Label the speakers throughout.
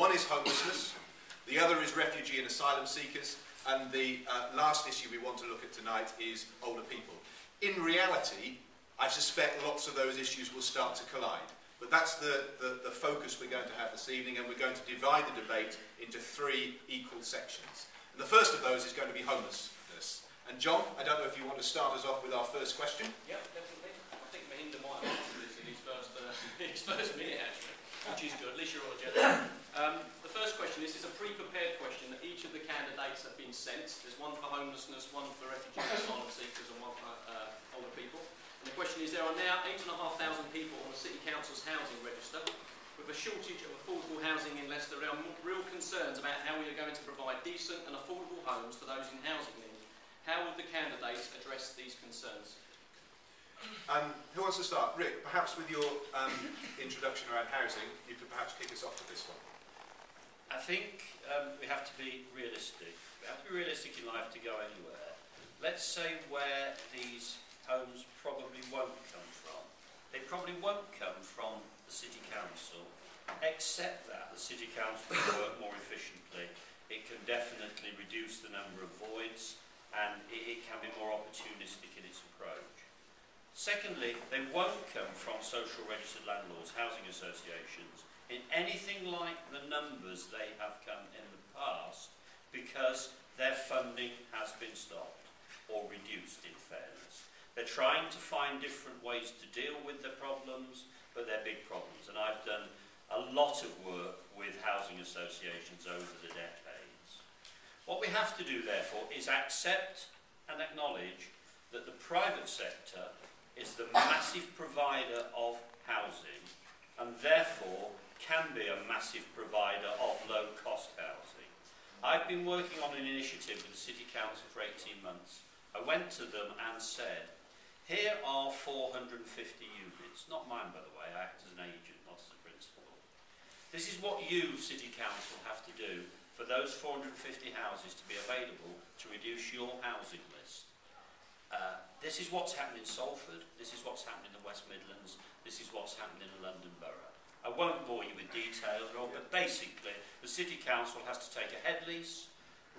Speaker 1: One is homelessness, the other is refugee and asylum seekers, and the uh, last issue we want to look at tonight is older people. In reality, I suspect lots of those issues will start to collide. But that's the, the, the focus we're going to have this evening, and we're going to divide the debate into three equal sections. And the first of those is going to be homelessness. And John, I don't know if you want to start us off with our first question.
Speaker 2: Yeah, definitely. I think Mohinder might have answered this in his first, uh, his first minute, actually, which is good. At least you're all gentlemen. Um, the first question, this is a pre-prepared question that each of the candidates have been sent. There's one for homelessness, one for refugee asylum seekers, and one for uh, older people. And the question is, there are now 8,500 people on the City Council's housing register. With a shortage of affordable housing in Leicester, there are real concerns about how we are going to provide decent and affordable homes for those in housing need. How will the candidates address these concerns?
Speaker 1: Um, who wants to start? Rick, perhaps with your um, introduction around housing, you could perhaps kick us off with this one.
Speaker 3: I think um, we have to be realistic. We have to be realistic in life to go anywhere. Let's say where these homes probably won't come from. They probably won't come from the City Council, except that the City Council can work more efficiently. It can definitely reduce the number of voids and it, it can be more opportunistic in its approach. Secondly, they won't come from social registered landlords, housing associations, in anything like the numbers they have come in the past because their funding has been stopped or reduced in fairness. They're trying to find different ways to deal with the problems, but they're big problems. And I've done a lot of work with housing associations over the decades. What we have to do, therefore, is accept and acknowledge that the private sector is the massive provider of housing and therefore can be a massive provider of low-cost housing. I've been working on an initiative with the City Council for 18 months. I went to them and said, here are 450 units, not mine by the way, I act as an agent, not as a principal. This is what you, City Council, have to do for those 450 houses to be available to reduce your housing list. Uh, this is what's happened in Salford, this is what's happened in the West Midlands, this is what's happened in London Borough. I won't bore you with detail at all, but basically the City Council has to take a head lease,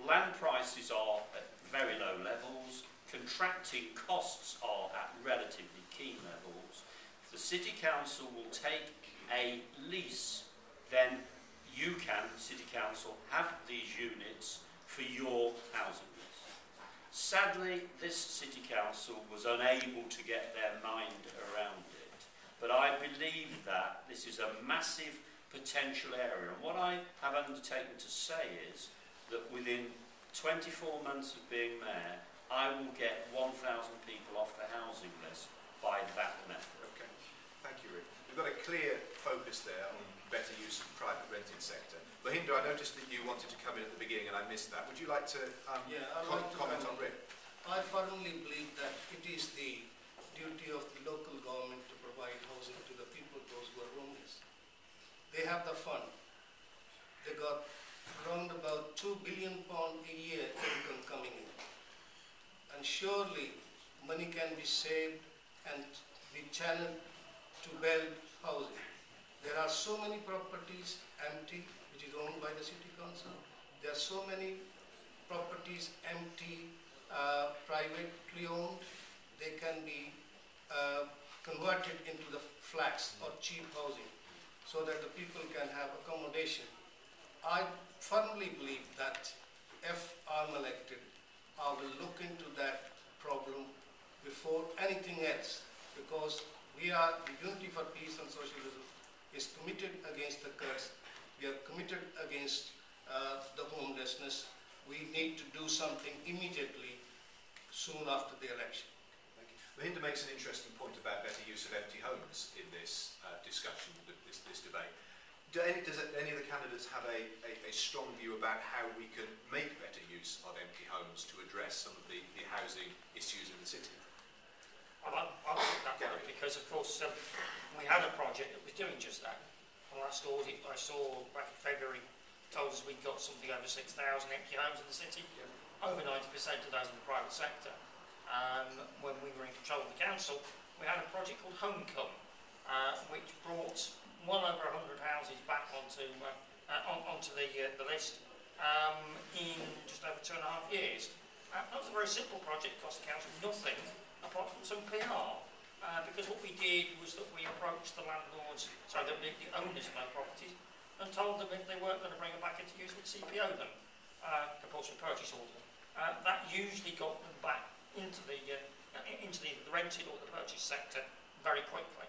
Speaker 3: land prices are at very low levels, contracting costs are at relatively keen levels. If the City Council will take a lease, then you can, City Council, have these units for your housing. Sadly, this City Council was unable to get their mind around it. But I believe that this is a massive potential area. And what I have undertaken to say is that within 24 months of being mayor, I will get 1,000 people off the housing list by that method.
Speaker 1: Okay, thank you, Rick. We've got a clear focus there on better use of the private rented sector. Mohinder, I noticed that you wanted to come in at the beginning and I missed that. Would you like to, um,
Speaker 4: yeah,
Speaker 1: com
Speaker 4: like to
Speaker 1: comment on Rick?
Speaker 4: I firmly believe that it is the duty of the local government to provide housing to the people, those who are homeless. They have the fund. They got around about two billion pound a year income coming in and surely money can be saved and be channeled to build housing. There are so many properties empty, which is owned by the city council. There are so many properties empty, uh, privately owned. They can be uh, converted into the flats or cheap housing so that the people can have accommodation. I firmly believe that if I'm elected, I will look into that problem before anything else because we are, the Unity for Peace and Socialism is committed against the curse. We are committed against uh, the homelessness. We need to do something immediately soon after the election.
Speaker 1: Mohinder makes an interesting point about better use of empty homes in this uh, discussion, this, this debate. Do any, does any of the candidates have a, a, a strong view about how we can make better use of empty homes to address some of the, the housing issues in the city?
Speaker 5: I'll, I'll that Gary. because, of course, um, we had a project that was doing just that. The last audit I saw back in February told us we'd got something over 6,000 empty homes in the city. Over 90% of those in the private sector. Um, when we were in control of the council, we had a project called Homecome, uh, which brought well over 100 houses back onto uh, uh, on, onto the uh, the list um, in just over two and a half years. Uh, that was a very simple project, cost the council nothing apart from some PR. Uh, because what we did was that we approached the landlords, sorry, the, the owners of those properties, and told them if they weren't going to bring them back into use, we'd CPO them, uh, compulsory purchase order. Uh, that usually got them back into the uh, into the, the rented or the purchase sector very quickly.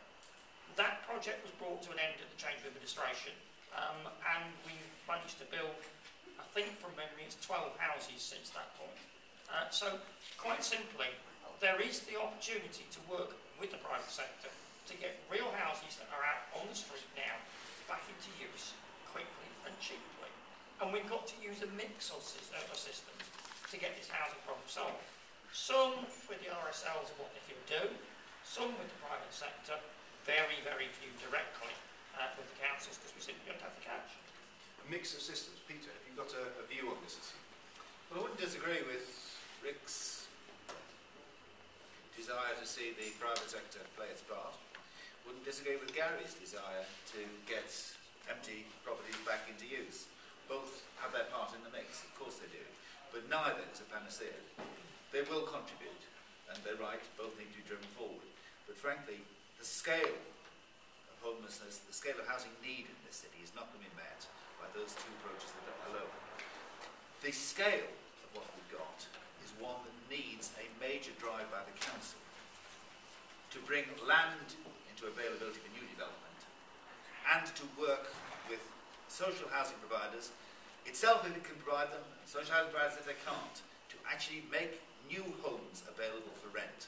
Speaker 5: That project was brought to an end at the change of administration, um, and we've managed to build, I think from memory, it's 12 houses since that point. Uh, so, quite simply, there is the opportunity to work with the private sector to get real houses that are out on the street now back into use quickly and cheaply. And we've got to use a mix of, sys- systems to get this housing problem solved. Some with the RSLs and what they can do, some with the private sector, very, very few directly uh, with the councils because we simply don't have the cash.
Speaker 1: A mix of systems. Peter, have you got a, a view on this issue?
Speaker 6: Well, I wouldn't disagree with Rick's desire to see the private sector play its part. Wouldn't disagree with Gary's desire to get empty properties back into use. Both have their part in the mix, of course they do. But neither is a panacea. They will contribute, and they're right, both need to be driven forward. But frankly, the scale of homelessness, the scale of housing need in this city is not going to be met by those two approaches alone. The scale of what we've got is one that needs a major drive by the council to bring land into availability for new development and to work with social housing providers itself if it can provide them, social housing providers if they can't, to actually make new homes available for rent.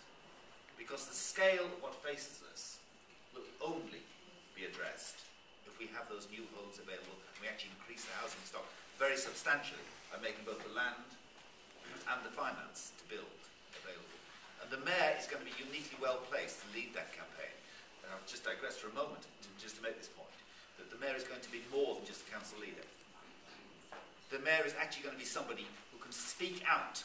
Speaker 6: Because the scale of what faces us will only be addressed if we have those new homes available and we actually increase the housing stock very substantially by making both the land and the finance to build available. And the mayor is going to be uniquely well placed to lead that campaign. And I'll just digress for a moment to, just to make this point that the mayor is going to be more than just a council leader. The mayor is actually going to be somebody who can speak out,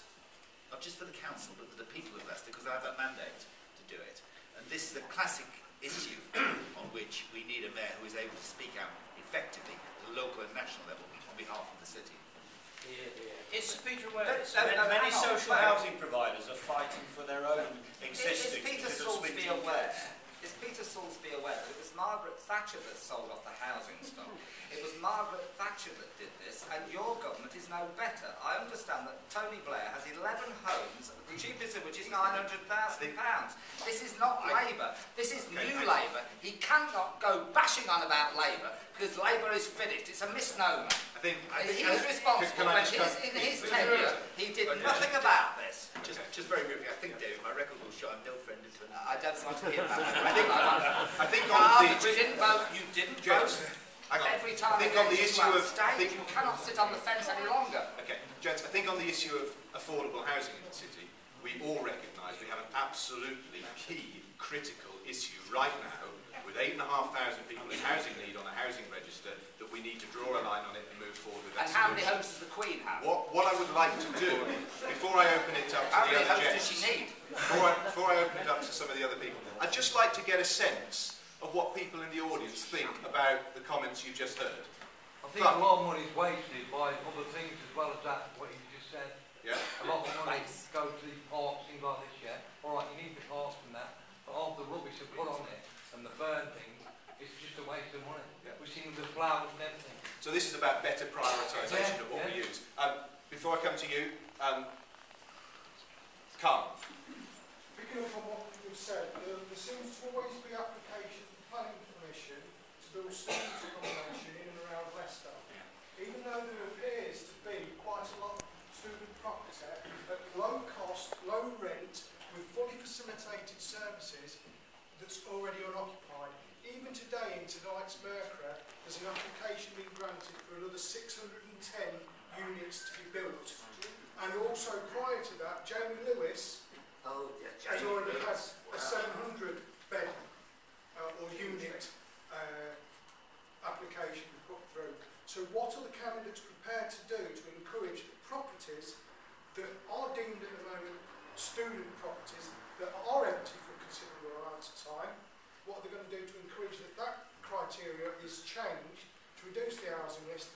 Speaker 6: not just for the council, but for the people of Leicester, because they have that mandate to do it. And this is a classic issue on which we need a mayor who is able to speak out effectively at the local and national level on behalf of the city.
Speaker 3: Is Peter aware
Speaker 7: But-
Speaker 3: that
Speaker 7: no,
Speaker 3: many, social
Speaker 7: wait.
Speaker 3: housing providers are fighting for their own
Speaker 7: Is,
Speaker 3: existing
Speaker 7: is Peter Soulsby aware? Is Peter Soulsby aware that it was Margaret Thatcher that sold off the housing stock? It was Margaret Thatcher that did this, and your government is no better. I understand that Tony Blair has 11 homes, the cheapest of which is £900,000. This is not Labour. This is new Labour. He cannot go bashing on about Labour because Labour is finished. It's a misnomer.
Speaker 1: I think. I think
Speaker 7: He's responsible.
Speaker 1: Can, can I just
Speaker 7: his, in his tenure, he did nothing about this.
Speaker 6: Just, just very briefly, I think, David, my record will show I'm no friend of Tony.
Speaker 7: I don't want to hear that.
Speaker 1: I think, I think on
Speaker 7: Ah,
Speaker 1: the.
Speaker 7: but you didn't vote. You didn't vote. Every time
Speaker 1: I think on the issue of. I think,
Speaker 7: you cannot sit on the fence any longer.
Speaker 1: okay, gents, I think on the issue of affordable housing in the city, we all recognise we have an absolutely key, critical issue right now with 8,500 people in housing need on a housing register that we need to draw a line on it and move forward with that
Speaker 7: And how many homes does the Queen have?
Speaker 1: What, what I would like to do, before I open it up to
Speaker 7: How
Speaker 1: the
Speaker 7: many
Speaker 1: other
Speaker 7: homes does she need?
Speaker 1: before I, before I open it up to some of the other people, I'd just like to get a sense of what people in the audience think about the comments you've just heard.
Speaker 8: I think a lot of money's wasted by other things as well as that, what you just said.
Speaker 1: Yeah?
Speaker 8: A lot of money goes to these parks, things like this, yeah? All right, you need the parks and that, but all the rubbish they put on it and the burn things, it's just a waste of money.
Speaker 1: Yeah.
Speaker 8: We've seen the flowers and everything.
Speaker 1: So this is about better prioritisation
Speaker 8: Yeah,
Speaker 1: of what we use. Um, before I come to you, um, Carl.
Speaker 9: Picking up on what you've said, there, there seems to always be applications for planning permission to build student accommodation in and around Leicester. Even though there appears to be quite a lot of student property at low cost, low rent, with fully facilitated services that's already unoccupied. Even today in tonight's Mercury, there's an application being granted for another 610 units to be built. And also prior to that, Jamie Lewis
Speaker 7: Oh, yeah,
Speaker 9: has already had a 700 bed uh, or unit uh, application put through. So what are the candidates prepared to do to encourage the properties that are deemed at the moment student properties that are empty for a considerable amount of time? What are they going to do to encourage that that criteria criteria is changed to reduce the housing list